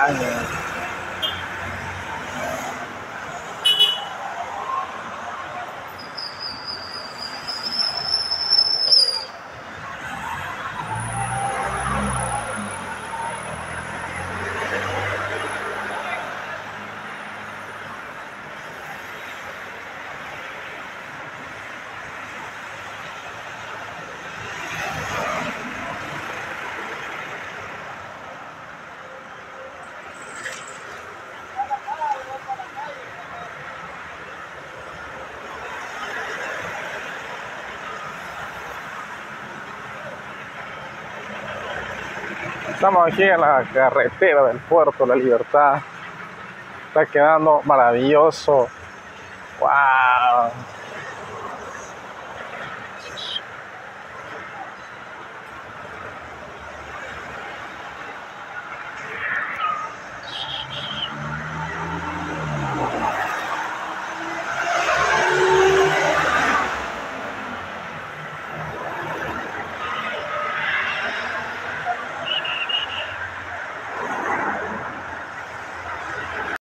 I have. Estamos aquí en la carretera del puerto La Libertad. Está quedando maravilloso. ¡Wow!